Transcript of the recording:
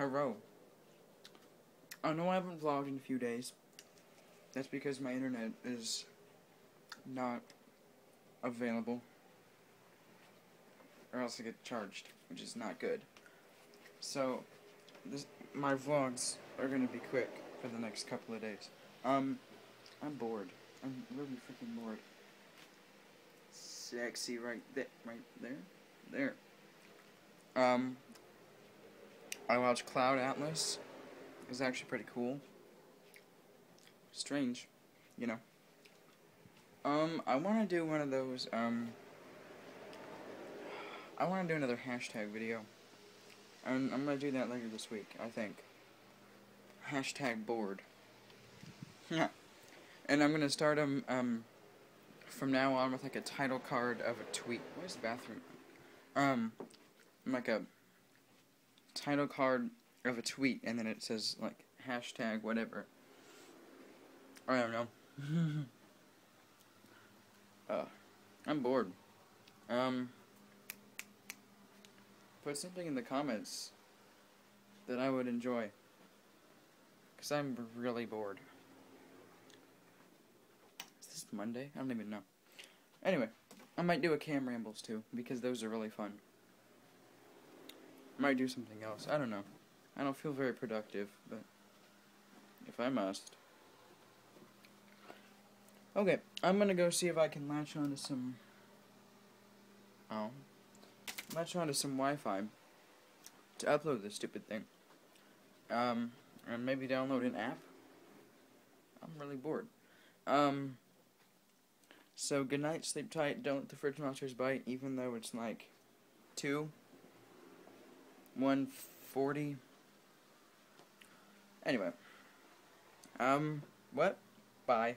Hello. I know I haven't vlogged in a few days. That's because my internet is not available. Or else I get charged, which is not good. So, this, my vlogs are gonna be quick for the next couple of days. Um, I'm bored. I'm really freaking bored. Sexy right there, right there, there. Um, I watched Cloud Atlas. It was actually pretty cool. Strange, you know. Um, I want to do one of those, um, I want to do another hashtag video. And I'm going to do that later this week, I think. Hashtag bored. Yeah. and I'm going to start um, from now on with like a title card of a tweet. Where's the bathroom? Um, like a title card of a tweet, and then it says like hashtag whatever. I don't know. uh, I'm bored. Um, put something in the comments that I would enjoy. Because I'm really bored. Is this Monday? I don't even know. Anyway, I might do a cam rambles too, because those are really fun. I might do something else. I don't know. I don't feel very productive, but if I must. Okay, I'm gonna go see if I can latch onto some. Oh. Latch onto some Wi Fi to upload this stupid thing. Um, and maybe download an app. I'm really bored. Um, so good night, sleep tight, don't let the fridge monsters bite, even though it's like 2, 140. Anyway. Um, what? Bye.